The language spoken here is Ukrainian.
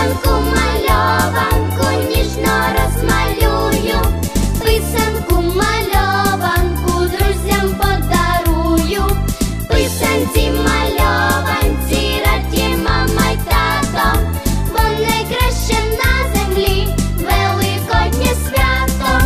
писанку мальованку ніжно розмалюю, писанку мальованку друзям подарую, писанці мальованці, раді мама й тато, бо найкраще на землі великоднє свято.